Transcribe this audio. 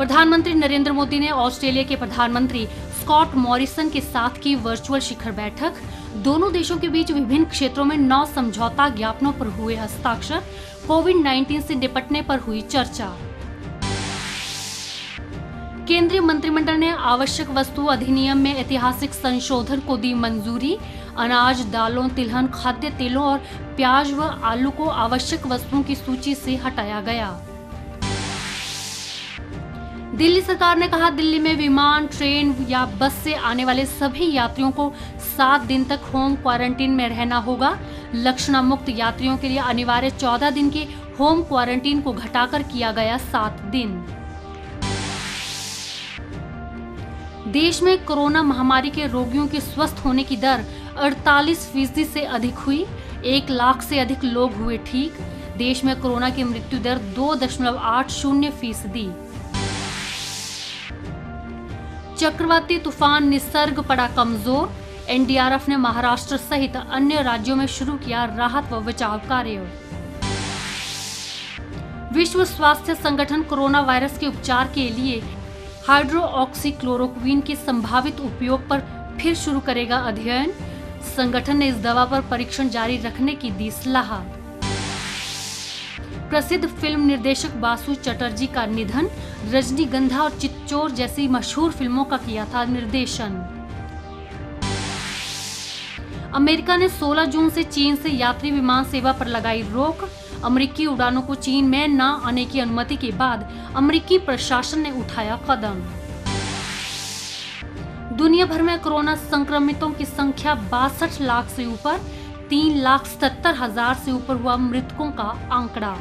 प्रधानमंत्री नरेंद्र मोदी ने ऑस्ट्रेलिया के प्रधानमंत्री स्कॉट मॉरिसन के साथ की वर्चुअल शिखर बैठक। दोनों देशों के बीच विभिन्न क्षेत्रों में नौ समझौता ज्ञापनों पर हुए हस्ताक्षर कोविड 19 से निपटने पर हुई चर्चा। केंद्रीय मंत्रिमंडल ने आवश्यक वस्तु अधिनियम में ऐतिहासिक संशोधन को दी मंजूरी। अनाज, दालों, तिलहन, खाद्य तेलों और प्याज व आलू को आवश्यक वस्तुओं की सूची से हटाया गया। दिल्ली सरकार ने कहा, दिल्ली में विमान, ट्रेन या बस से आने वाले सभी यात्रियों को सात दिन तक होम क्वारंटीन में रहना होगा। लक्षण मुक्त यात्रियों के लिए अनिवार्य चौदह दिन के होम क्वारंटीन को घटाकर किया गया सात दिन। देश में कोरोना महामारी के रोगियों के स्वस्थ होने की दर 48 फ़ीसदी से अधिक हुई। एक लाख से अधिक लोग हुए ठीक। देश में कोरोना की मृत्यु दर दो दशमलव आठ शून्य फ़ीसदी। चक्रवाती तूफ़ान निसर्ग पड़ा कमज़ोर। एनडीआरएफ ने महाराष्ट्र सहित अन्य राज्यों में शुरू किया राहत व बचाव कार्य। विश्व स्वास्थ्य संगठन कोरोना वायरस के उपचार के लिए हाइड्रोक्सीक्लोरोक्विन के संभावित उपयोग पर फिर शुरू करेगा अध्ययन। संगठन ने इस दवा पर परीक्षण जारी रखने की दी सलाह। प्रसिद्ध फ़िल्म निर्देशक बासु चटर्जी का निधन, रजनीगंधा और चित्चोर जैसी मशहूर फ़िल्मों का किया था निर्देशन। अमेरिका ने 16 जून से चीन से यात्री विमान सेवा पर लगाई रोक। अमेरिकी उड़ानों को चीन में न आने की अनुमति के बाद अमेरिकी प्रशासन ने उठाया कदम। दुनिया भर में कोरोना संक्रमितों की संख्या बासठ लाख से ऊपर, तीन लाख सत्तर हज़ार से ऊपर हुआ मृतकों का आंकड़ा।